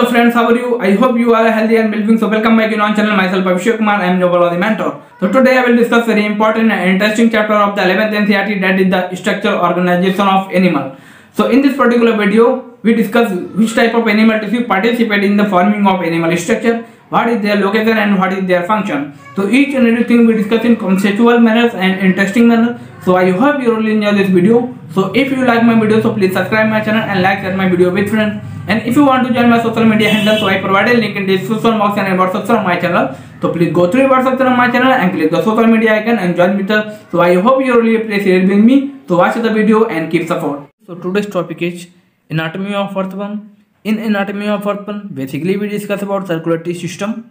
Hello friends, how are you? I hope you are healthy and well-being. So welcome back in on channel. Myself Abhishek Kumar. I am your Balaji mentor. So today I will discuss very important and interesting chapter of the 11th NCERT that is the structure organization of animal. So in this particular video, we discuss which type of animal tissue participate in the forming of animal structure, what is their location and what is their function. So each and everything we discuss in conceptual manners and interesting manner. So I hope you really enjoy this video. So if you like my video, so please subscribe my channel and like share my video with friends. And if you want to join my social media handle, so I provided link in description box and about section my channel. So please go through about section my channel and click the social media icon and join with us. So I hope you really appreciate with me. So watch the video and keep support. So today's topic is anatomy of earthworm. In anatomy of earthworm, basically we discuss about circulatory system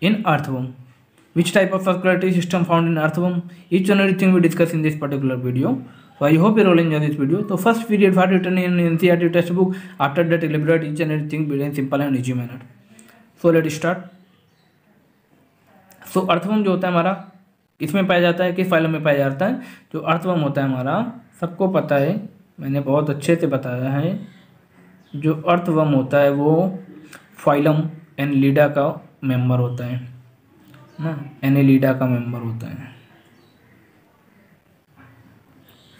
in earthworm. Which type of circulatory system found in earthworm? Each and everything we discuss in this particular video. So I hope you enjoy this video तो first period for return in NCERT text book after date elaborate each and thing bill and simple and easy manner so let start so earthworm जो होता है हमारा, इसमें पाया जाता है किस फाइलम में पाया जाता है? जो अर्थवम होता है हमारा, सबको पता है, मैंने बहुत अच्छे से बताया है, जो अर्थवम होता है वो फाइलम एन लीडा का मेंबर होता है, ना? एन लीडा का मेंबर होता है।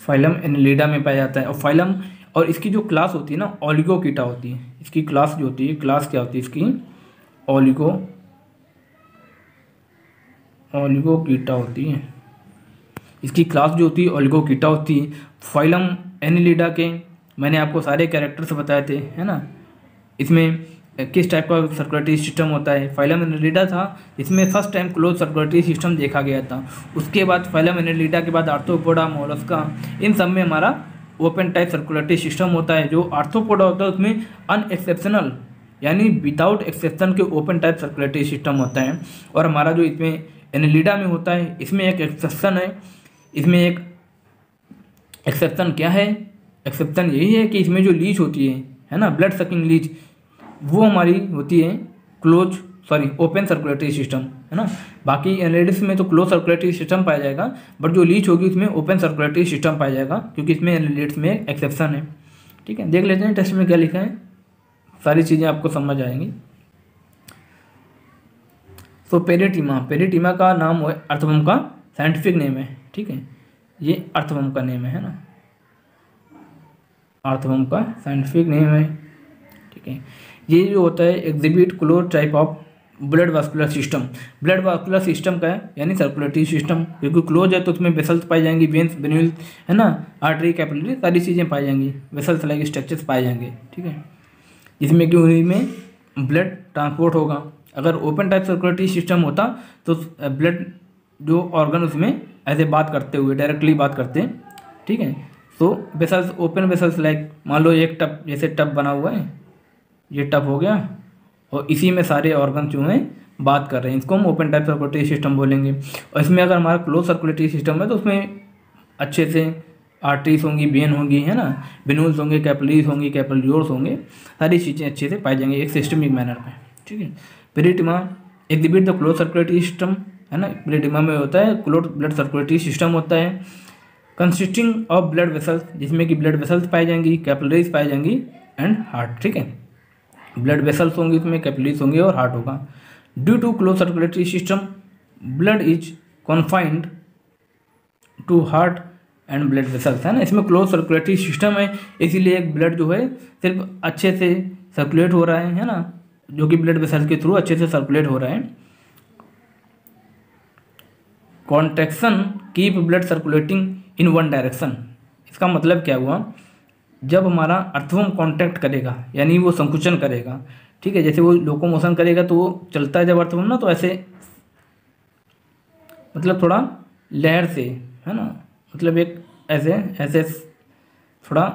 फाइलम एनलीडा में पाया जाता है। और फाइलम और इसकी जो क्लास होती है ना ऑलिगो कीटा होती है। इसकी क्लास जो होती है क्लास क्या होती है इसकी? ऑलिगो कीटा होती है। इसकी क्लास जो होती है ऑलिगो कीटा होती है। फाइलम एनिलिडा के मैंने आपको सारे कैरेक्टर्स बताए थे, है ना? इसमें किस टाइप का सर्कुलेटरी सिस्टम होता है? फाइलम एनिलिडा था इसमें first time close circulatory system देखा गया था। उसके बाद फाइलम एनिलिडा के बाद आर्थोपोडा मोलस्का इन सब में हमारा ओपन टाइप सर्कुलेटरी सिस्टम होता है, जो आर्थोपोडा होता है, उसमें अनएक्सेप्शनल यानी विदाउट एक्सेप्शन के ओपन टाइप सर्कुलेटरी सिस्टम होता है। और हमारा जो इसमें एनिलिडा में होता है, इसमें एक एक्सेप्शन है। इसमें एक एक्सेप्शन क्या है? एक्सेप्शन यही है कि इसमें जो लीच होती है है ना? ब्लड सकिंग लीच वो हमारी होती है close sorry open circulatory system है ना? बाकी एनालिटिक्स में तो क्लोज सर्कुलेटरी सिस्टम पाया जाएगा बट जो लीच होगी उसमें ओपन सर्कुलेटरी सिस्टम पाया जाएगा, क्योंकि इसमें एनालिटिक्स में एक्सेप्शन है। ठीक है, देख लेते हैं टेस्ट में क्या लिखा है। सारी चीज़ें आपको समझ आएँगी। तो पेरिटीमा पेरिटीमा का नाम अर्थवम का साइंटिफिक नेम है, ठीक है? ये अर्थवम का नेम है ना? अर्थवम का साइंटिफिक नेम है, ठीक है? ये जो होता है exhibit close type of blood vascular system blood vascular system का है, यानी सर्कुलेटरी सिस्टम क्योंकि क्लोज है तो उसमें वेसल्स पाई जाएँगी वेंस बेन्यूल है ना? आर्टरी कैपिलरी सारी चीज़ें पाई जाएँगी वेसल्स लाइक स्ट्रक्चर्स पाए जाएँगे, ठीक है? जिसमें कि उन्हीं में ब्लड ट्रांसपोर्ट होगा। अगर ओपन टाइप सर्कुलेटरी सिस्टम होता तो ब्लड जो ऑर्गन उसमें ऐसे बात करते हुए डायरेक्टली बात करते हैं, ठीक है? तो वेसल्स ओपन वेसल्स लाइक मान लो एक टप जैसे टप बना हुआ है ये टप हो गया और इसी में सारे ऑर्गन जो हैं, बात कर रहे हैं। इसको हम ओपन टाइप सर्कुलेटरी सिस्टम बोलेंगे। और इसमें अगर हमारा क्लोज सर्कुलेटरी सिस्टम है तो उसमें अच्छे से आर्टरीज होंगी बेन होंगी, है ना? बिनूल्स होंगे कैपलरीज होंगी कैपलरियोर्स होंगे। सारी चीज़ें अच्छे से पाई जाएँगी एक सिस्टमिक मैनर में, ठीक है? Pheretima exhibit the close circulatory system है ना? पेरिटिमा में होता है क्लोज ब्लड सर्कुलेटरी सिस्टम होता है कंसिस्टिंग ऑफ़ ब्लड वेसल्स जिसमें कि ब्लड वेसल्स पाई जाएँगी कैपलरीज पाई जाएँगी एंड हार्ट ठीक है? ब्लड वेसल्स होंगी उसमें, कैपलरीज होंगी और हार्ट होगा। Due to close circulatory system blood is confined to heart and blood vessels है ना? इसमें क्लोज सर्कुलेटरी सिस्टम है, इसीलिए एक ब्लड जो है, सिर्फ़ अच्छे से सर्कुलेट हो रहा है है ना? जो कि ब्लड वेसल्स के थ्रू अच्छे से सर्कुलेट हो रहा है। Contraction keep blood circulating in one direction इसका मतलब क्या हुआ? जब हमारा अर्थवम कॉन्टैक्ट करेगा, यानी वो संकुचन करेगा, ठीक है, जैसे वो लोको लोकोमोशन करेगा तो वो चलता है जब अर्थवम ना तो ऐसे मतलब थोड़ा लहर से, है ना मतलब एक ऐसे ऐसे थोड़ा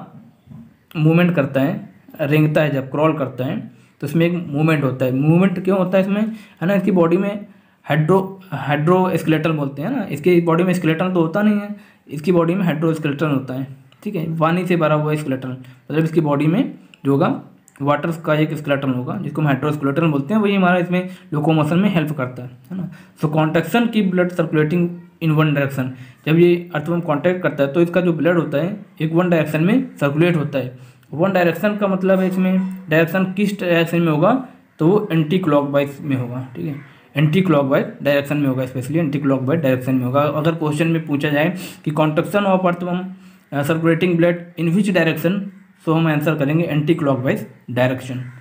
मूवमेंट करता है, रेंगता है जब क्रॉल करता है तो इसमें एक मूवमेंट होता है। मूवमेंट क्यों होता है इसमें? है ना, इसकी बॉडी में हाइड्रो हाइड्रो स्केलेटल बोलते हैं ना, इसकी बॉडी में स्केलेटल तो होता नहीं है, इसकी बॉडी में हाइड्रो स्केलेटल होता है। ठीक है, पानी से भरा हुआ स्केलेटन मतलब इसकी बॉडी में जो होगा वाटर का एक स्केलेटन होगा, जिसको हम हाइड्रोस्केलेटन बोलते हैं, वही हमारा इसमें लोकोमोशन में हेल्प करता है है ना? सो कॉन्ट्रेक्शन की blood circulating in one direction जब ये अर्थवम कॉन्टैक्ट करता है तो इसका जो ब्लड होता है, एक वन डायरेक्शन में सर्कुलेट होता है। वन डायरेक्शन का मतलब है इसमें डायरेक्शन किस डायरेक्शन में होगा तो वो एंटी क्लॉकवाइज में होगा, ठीक है? एंटी क्लॉकवाइज डायरेक्शन में होगा स्पेशली एंटी क्लॉकवाइज डायरेक्शन में होगा। अगर क्वेश्चन में पूछा जाए कि contraction of earthworm circulating blood in which direction so हम आंसर करेंगे एंटी क्लॉकवाइज डायरेक्शन है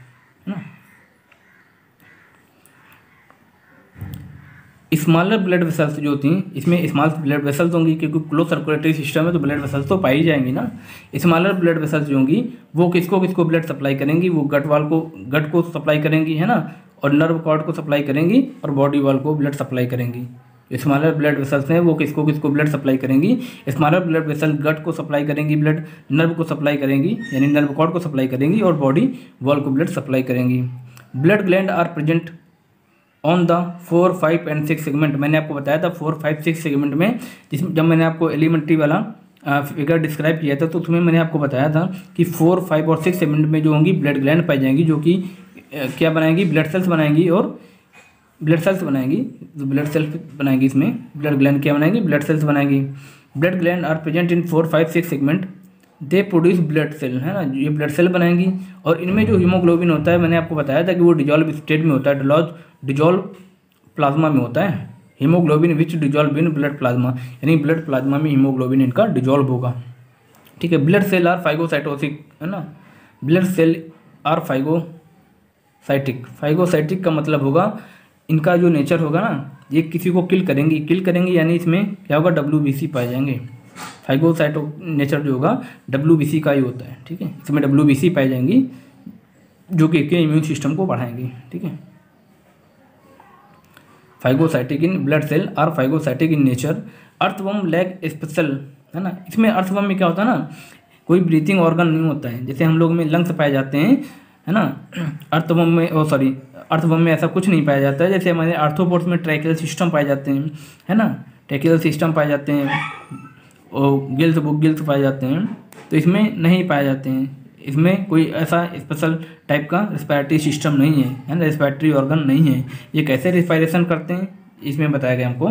ना? स्मॉलर ब्लड वेसल्स जो होती हैं, इसमें स्मॉल ब्लड वेसल्स होंगी, क्योंकि क्लोज सर्कुलेटरी सिस्टम है तो ब्लड वेसल्स तो पाई जाएँगी ना। स्मॉलर ब्लड वेसल्स जो होंगी, वो किसको किसको ब्लड सप्लाई करेंगी? वो गट वाल को गट को सप्लाई करेंगी, है ना? और नर्व कॉर्ड को सप्लाई करेंगी, और बॉडी वाल को ब्लड सप्लाई करेंगी। स्मॉलर ब्लड वेसल्स हैं, वो किसको किसको ब्लड सप्लाई करेंगी? स्मॉलर ब्लड वेसल गट को सप्लाई करेंगी ब्लड, नर्व को सप्लाई करेंगी, यानी नर्व कॉर्ड को सप्लाई करेंगी और बॉडी वॉल को ब्लड सप्लाई करेंगी। Blood gland are present on the four, five and six segment. मैंने आपको बताया था फोर, फाइव, सिक्स सेगमेंट में जिसमें जब मैंने आपको एलिमेंट्री वाला फिगर डिस्क्राइब किया था तो उसमें मैंने आपको बताया था कि फोर, फाइव और सिक्स सेगमेंट में जो होंगी, ब्लड ग्लैंड पाई जाएँगी, जो कि क्या बनाएँगी? ब्लड सेल्स बनाएँगी और ब्लड सेल्स बनाएँगी जो ब्लड सेल्स बनाएँगी इसमें ब्लड ग्लैंड क्या बनाएँगी? Blood cells बनाएँगी। Blood gland are present in four five six segment they produce blood cell है ना? ये ब्लड सेल बनाएँगी। और इनमें जो हीमोग्लोबिन होता है, मैंने आपको बताया था कि वो डिजॉल्व स्टेट में होता है डिलॉज डिजॉल्व प्लाज्मा में होता है। Haemoglobin which dissolve in blood plasma यानी ब्लड प्लाज्मा में हीमोग्लोबिन इनका डिजॉल्व होगा। ठीक है? ब्लड सेल आर फाइगोसाइटोसिक है ना? Blood cell are phagocytic phagocytic का मतलब होगा इनका जो नेचर होगा ना, ये किसी को किल करेंगी। किल करेंगी यानी इसमें क्या होगा? डब्ल्यू बी सी पाए जाएँगे। फाइगोसाइटो नेचर जो होगा डब्ल्यू बी सी का ही होता है, ठीक है? इसमें डब्ल्यू बी सी पाई जाएँगी, जो कि के इम्यून सिस्टम को बढ़ाएँगी, ठीक है? Phagocytic in blood cell are phagocytic in nature earthworm lack special है ना? इसमें अर्थवम में क्या होता है ना, कोई ब्रीथिंग ऑर्गन नहीं होता है। जैसे हम लोग में लंग्स पाए जाते हैं, है ना? अर्थवम में, ओ सॉरी अर्थवम में ऐसा कुछ नहीं पाया जाता है। जैसे हमारे आर्थोपोर्स में ट्रैकियल सिस्टम पाए जाते हैं, है ना? ट्रैकियल सिस्टम पाए जाते हैं और गिल्स बुक गिल्स पाए जाते हैं तो इसमें नहीं पाए जाते हैं। इसमें कोई ऐसा स्पेशल टाइप का रिस्पायरेटरी सिस्टम नहीं है है ना? रिस्पायरेटरी ऑर्गन नहीं है। ये कैसे रिस्पायरेशन करते हैं, इसमें बताया गया हमको।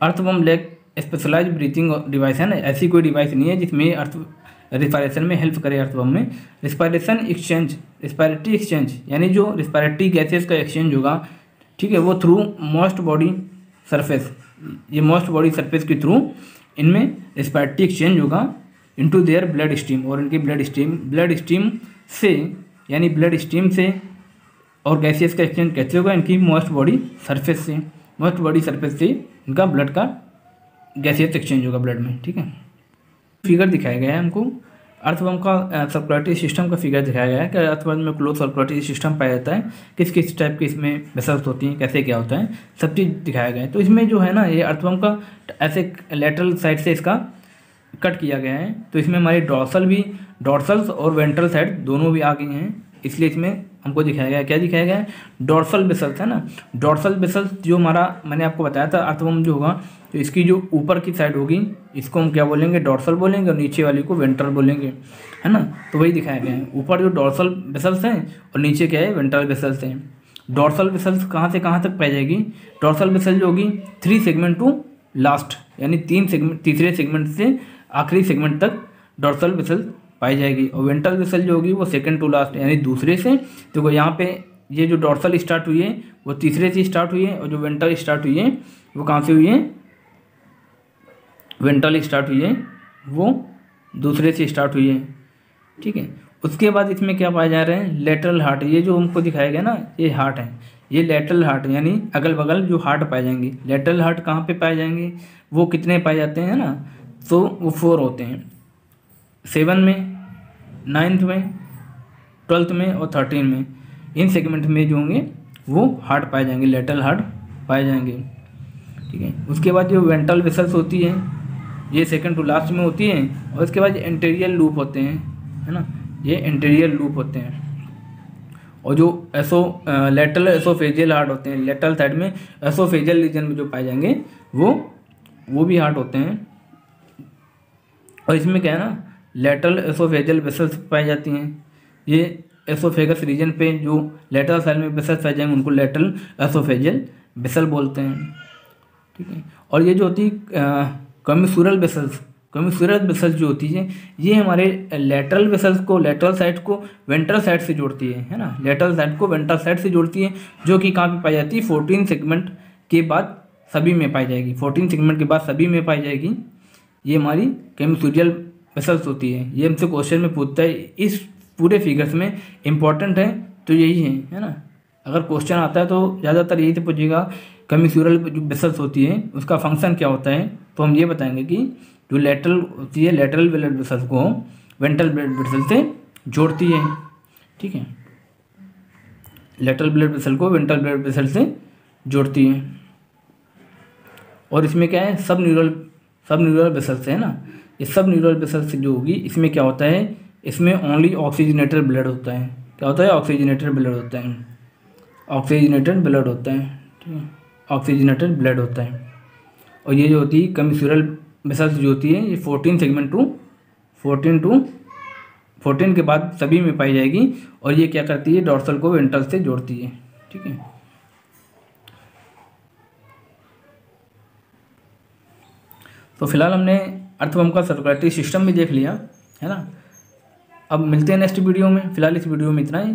Earthworm lack specialised breathing device है ना? ऐसी कोई डिवाइस नहीं है जिसमें अर्थ रिस्पायरेशन में हेल्प करे अर्थवम में। रिस्पायरेशन एक्सचेंज, रिस्पायरेटरी एक्सचेंज, यानी जो रिस्पायरेटरी गैसेस का एक्सचेंज होगा, ठीक है, वो थ्रू मोस्ट बॉडी सरफेस ये मोस्ट बॉडी सरफेस के थ्रू इनमें रिस्पायरेटरी एक्सचेंज होगा इनटू देयर ब्लड स्ट्रीम और इनकी ब्लड स्ट्रीम ब्लड स्ट्रीम से, यानी ब्लड स्ट्रीम से और गैसियस का एक्सचेंज कैसे होगा, इनकी मोस्ट बॉडी सरफेस से मोस्ट बॉडी सरफेस से इनका ब्लड का गैसियस एक्सचेंज होगा ब्लड में, ठीक है। फिगर दिखाया गया है हमको। अर्थवर्म का सर्कुलेटरी सिस्टम का फिगर दिखाया गया है कि अर्थवर्म में क्लोज सर्कुलेटरी सिस्टम पाया जाता है, किस किस टाइप के इसमें वेसल्स होती हैं, कैसे क्या होता है, सब चीज़ दिखाया गया है। तो इसमें जो है ना, ये अर्थवर्म का ऐसे लेटरल साइड से इसका कट किया गया है। तो इसमें हमारी डॉर्सल भी डॉर्सल्स और वेंट्रल साइड दोनों भी आ गई हैं, इसलिए इसमें हमको दिखाया गया क्या दिखाया गया है? डॉर्सल बेसल्स, है ना? डॉर्सल बेसल्स जो हमारा, मैंने आपको बताया था, अर्थवम जो होगा तो इसकी जो ऊपर की साइड होगी, इसको हम क्या बोलेंगे? डॉर्सल बोलेंगे और नीचे वाली को वेंट्रल बोलेंगे, है ना? तो वही दिखाया गया है। ऊपर जो डॉर्सल बेसल्स हैं और नीचे क्या है? वेंट्रल बेसल्स हैं। डॉर्सल बेसल्स कहाँ से कहाँ तक पाई जाएगी? डॉर्सल बेसल जो होगी थ्री सेगमेंट टू लास्ट यानी तीन सेगमेंट तीसरे सेगमेंट से आखिरी सेगमेंट तक डॉर्सल वेसल पाई जाएगी। और वेंट्रल वेसल जो होगी वो सेकंड टू लास्ट यानी दूसरे से। तो यहाँ पे ये जो डॉर्सल स्टार्ट हुई है, वो तीसरे से स्टार्ट हुई है और जो वेंट्रल स्टार्ट हुई है, वो कहाँ से हुई है? वेंट्रल स्टार्ट हुई है, वो दूसरे से स्टार्ट हुई है। ठीक है? उसके बाद इसमें क्या पाया जा रहा है? लेटरल हार्ट ये जो हमको दिखाया गया ना, ये हार्ट है। ये लेटरल हार्ट यानी अगल बगल जो हार्ट पाए जाएँगे। लेटरल हार्ट कहाँ पे पाए जाएँगे? वो कितने पाए जाते हैं ना? तो वो फोर होते हैं। सेवन में, नाइन्थ में, ट्वेल्थ में और थर्टीन में। इन सेगमेंट में जो होंगे, वो हार्ट पाए जाएँगे लेटल हार्ट पाए जाएँगे। ठीक है? उसके बाद जो वेंटल वेसल्स होती हैं, ये सेकंड टू लास्ट में होती हैं, और उसके बाद इंटेरियर लूप होते हैं, है ना? ये एंटेरियल लूप होते हैं। और जो एसो लेटल एसोफेजियल हार्ट होते हैं लेटल साइड में एसोफेजियल रीजन में जो पाए जाएँगे, वो वो भी हार्ट होते हैं। और इसमें क्या है ना लेटरल एसोफेजल बेसल्स पाई जाती हैं। ये एसोफेगस रीजन पे जो लेटरल साइड में वेसल्स पाए जाएँगे, उनको लेटरल एसोफेजल बेसल बोलते हैं। ठीक है? और ये जो होती है कमिसूरल वेसल्स कम्यूसरल वेसल्स जो होती है, ये हमारे लेटरल बेसल्स को लेटरल साइड को वेंट्रल साइड से जोड़ती है है ना? लेटरल साइड को वेंट्रल साइड से जोड़ती है, जो कि कहाँ पे पाई जाती है? फोर्टीन सेगमेंट के बाद सभी में पाई जाएगी। फोर्टीन सेगमेंट के बाद सभी में पाई जाएगी। ये हमारी केमिसोरियल वेसल्स होती है। ये हमसे क्वेश्चन में पूछता है, इस पूरे फिगर्स में इंपॉर्टेंट है तो यही है है ना? अगर क्वेश्चन आता है तो ज़्यादातर यही से पूछेगा कमिश्यूरल जो वेसल्स होती है, उसका फ़ंक्शन क्या होता है? तो हम ये बताएँगे कि जो लेटरल होती है लेटरल ब्लड वेसल्स को वेंट्रल ब्लड वेसल से जोड़ती है, ठीक है? लेटरल ब्लड वेसल को वेंट्रल ब्लड वेसल से जोड़ती है। और इसमें क्या है? सब न्यूरल सब न्यूरल वेसल्स है ना? ये सब न्यूरल वेसल्स जो होगी, इसमें क्या होता है? इसमें ओनली ऑक्सीजनेटेड ब्लड होता है। क्या होता है? ऑक्सीजनेटेड ब्लड होता है। ऑक्सीजनेटेड ब्लड होता है। ठीक है? ऑक्सीजनेटेड ब्लड होता है। और ये जो होती है कमिश्यूरल वेसल्स जो होती है, ये fourteen segment to fourteen to fourteen के बाद सभी में पाई जाएगी। और ये क्या करती है? डॉर्सल को वेंट्रल से जोड़ती है। ठीक है? तो फ़िलहाल हमने अर्थवम का सर्कुलेटरी सिस्टम भी देख लिया, है ना? अब मिलते हैं नेक्स्ट वीडियो में, फ़िलहाल इस वीडियो में इतना ही।